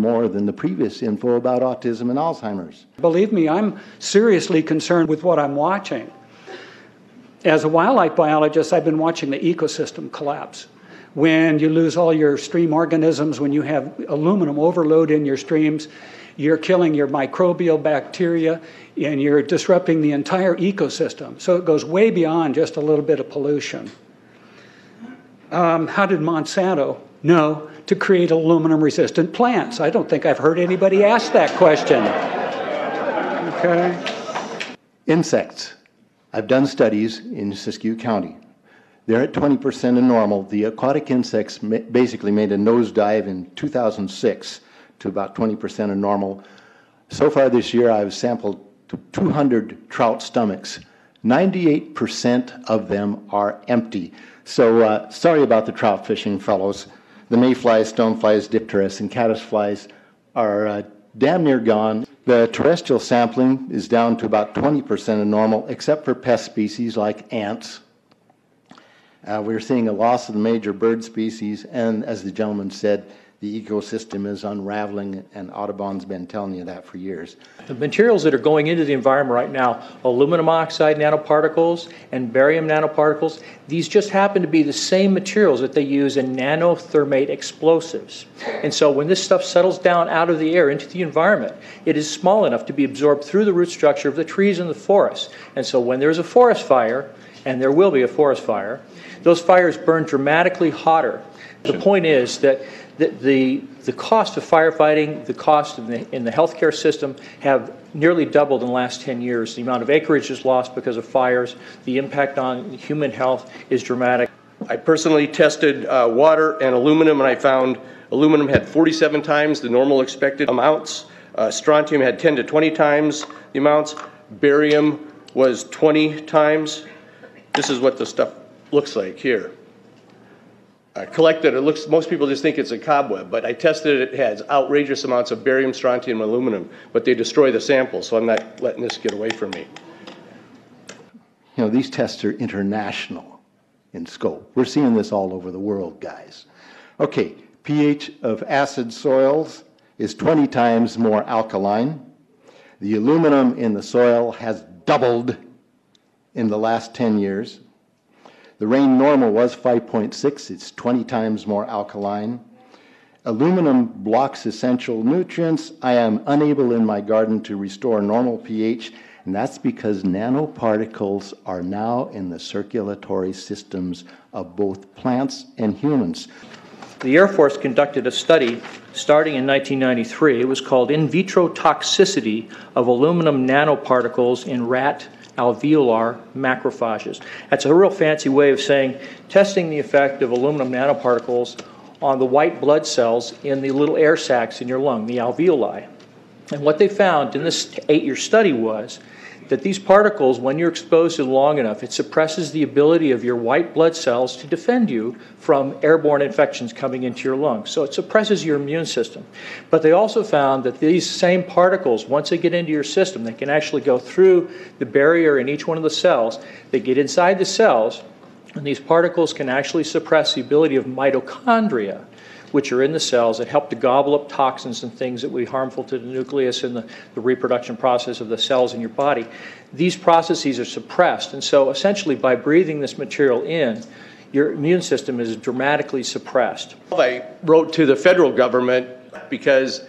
more than the previous info about autism and Alzheimer's. Believe me, I'm seriously concerned with what I'm watching. As a wildlife biologist, I've been watching the ecosystem collapse. When you lose all your stream organisms, when you have aluminum overload in your streams, you're killing your microbial bacteria and you're disrupting the entire ecosystem. So it goes way beyond just a little bit of pollution. Um, how did Monsanto know to create aluminum resistant plants? I don't think I've heard anybody ask that question. Okay. Insects. I've done studies in Siskiyou County. They're at 20% of normal. The aquatic insects basically made a nosedive in 2006 to about 20% of normal. So far this year, I've sampled 200 trout stomachs. 98% of them are empty. So uh, sorry about the trout fishing, fellows. The mayflies, stoneflies, dipterus, and caddisflies are uh, damn near gone. The terrestrial sampling is down to about 20% of normal, except for pest species like ants. Uh, we're seeing a loss of the major bird species, and as the gentleman said, the ecosystem is unraveling, and Audubon's been telling you that for years. The materials that are going into the environment right now, aluminum oxide nanoparticles and barium nanoparticles, these just happen to be the same materials that they use in nanothermite explosives. And so when this stuff settles down out of the air into the environment, it is small enough to be absorbed through the root structure of the trees in the forest. And so when there's a forest fire, and there will be a forest fire, those fires burn dramatically hotter. The point is that the, the, the cost of firefighting, the cost in the, in the healthcare system have nearly doubled in the last 10 years. The amount of acreage is lost because of fires. The impact on human health is dramatic. I personally tested uh, water and aluminum, and I found aluminum had 47 times the normal expected amounts. Uh, strontium had 10 to 20 times the amounts. Barium was 20 times. This is what the stuff looks like here I collected, it looks, most people just think it's a cobweb, but I tested it, it has outrageous amounts of barium, strontium, and aluminum, but they destroy the sample, so I'm not letting this get away from me. You know, these tests are international in scope. We're seeing this all over the world, guys. Okay, pH of acid soils is 20 times more alkaline. The aluminum in the soil has doubled in the last 10 years. The rain normal was 5.6, it's 20 times more alkaline. Aluminum blocks essential nutrients. I am unable in my garden to restore normal pH, and that's because nanoparticles are now in the circulatory systems of both plants and humans. The Air Force conducted a study starting in 1993. It was called In Vitro Toxicity of Aluminum Nanoparticles in Rat alveolar macrophages. That's a real fancy way of saying testing the effect of aluminum nanoparticles on the white blood cells in the little air sacs in your lung, the alveoli. And what they found in this eight year study was that these particles, when you're exposed to long enough, it suppresses the ability of your white blood cells to defend you from airborne infections coming into your lungs. So it suppresses your immune system. But they also found that these same particles, once they get into your system, they can actually go through the barrier in each one of the cells. They get inside the cells, and these particles can actually suppress the ability of mitochondria which are in the cells that help to gobble up toxins and things that would be harmful to the nucleus and the, the reproduction process of the cells in your body. These processes are suppressed, and so essentially by breathing this material in, your immune system is dramatically suppressed. I wrote to the federal government because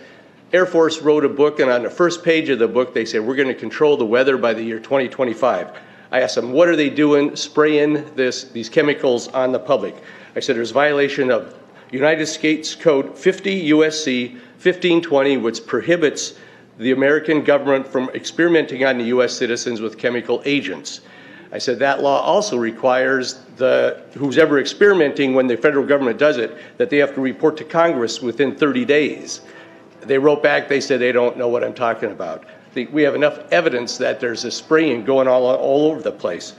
Air Force wrote a book, and on the first page of the book, they said, We're going to control the weather by the year 2025. I asked them, What are they doing spraying this, these chemicals on the public? I said, There's violation of United States Code 50 USC 1520, which prohibits the American government from experimenting on the U.S. citizens with chemical agents. I said that law also requires the who's ever experimenting when the federal government does it that they have to report to Congress within 30 days. They wrote back. They said they don't know what I'm talking about. We have enough evidence that there's a spraying going all all over the place.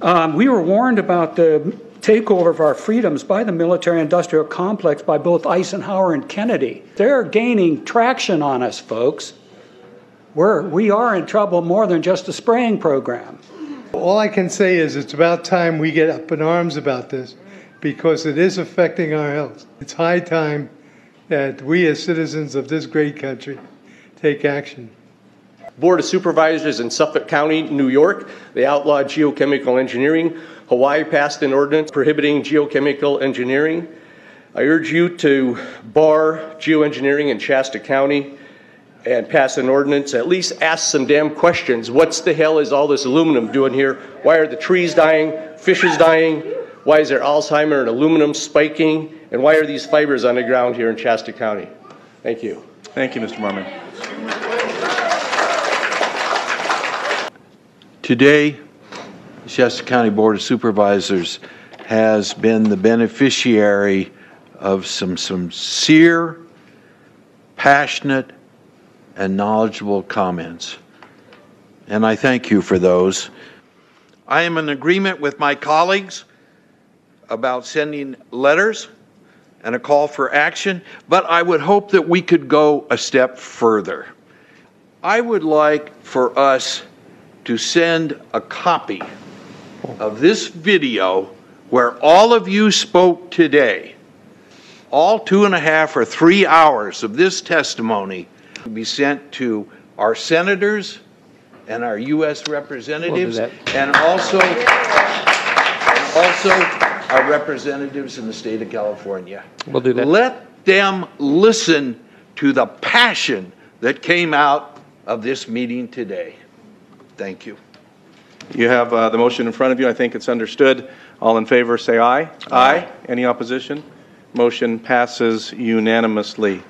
Um, we were warned about the takeover of our freedoms by the military industrial complex by both Eisenhower and Kennedy. They're gaining traction on us, folks. We're, we are in trouble more than just a spraying program. All I can say is it's about time we get up in arms about this because it is affecting our health. It's high time that we as citizens of this great country take action. Board of Supervisors in Suffolk County, New York, they outlawed geochemical engineering. Hawaii passed an ordinance prohibiting geochemical engineering. I urge you to bar geoengineering in Shasta County and pass an ordinance, at least ask some damn questions. What's the hell is all this aluminum doing here? Why are the trees dying, fishes dying? Why is there Alzheimer and aluminum spiking? And why are these fibers on the ground here in Shasta County? Thank you. Thank you, Mr. Mormon. Today, the Shasta County Board of Supervisors has been the beneficiary of some sincere, passionate, and knowledgeable comments. And I thank you for those. I am in agreement with my colleagues about sending letters and a call for action, but I would hope that we could go a step further. I would like for us to send a copy of this video where all of you spoke today, all two and a half or three hours of this testimony, to be sent to our senators and our U.S. representatives, and also, and also our representatives in the state of California. We'll do that. Let them listen to the passion that came out of this meeting today. Thank you. You have uh, the motion in front of you. I think it's understood. All in favor, say aye. Aye. Any opposition? Motion passes unanimously.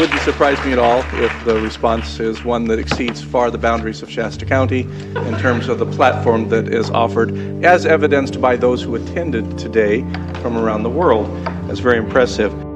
Wouldn't surprise me at all if the response is one that exceeds far the boundaries of Shasta County in terms of the platform that is offered, as evidenced by those who attended today from around the world. That's very impressive.